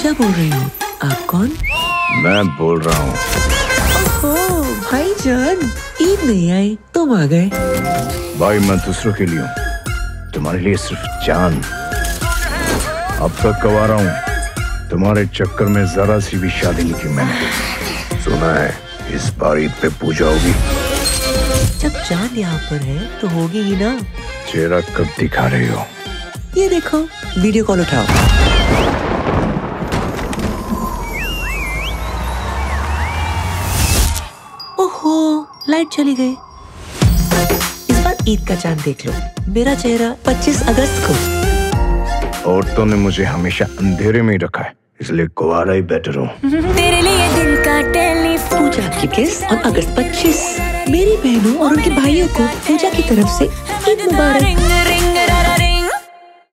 पूजा बोल रही हूँ? आप कौन? मैं बोल रहा हूँ। भाई भाईजान ईद नहीं आई तुम आ गए। भाई मैं दूसरों के लिए हूँ। तुम्हारे लिए सिर्फ़ जान। अब तक कवा रहा हूँ। तुम्हारे चक्कर में जरा सी भी शादी नहीं की मैंने। सुना है इस बार ईद पे पूजा होगी। जब चाँद यहाँ पर है तो होगी ही ना। चेहरा कब दिखा रही हो? ये देखो वीडियो कॉल उठाओ। ओहो लाइट चली गई। इस बार ईद का चाँद देख लो। मेरा चेहरा 25 अगस्त को। औरतों ने मुझे हमेशा अंधेरे में ही रखा है इसलिए कुआरा ही बेटर हूँ। तेरे लिए दिल का टेलीफोन। पूजा की किस? और अगस्त 25 मेरी बहनों और उनके भाइयों को पूजा की तरफ़ से ईद मुबारक।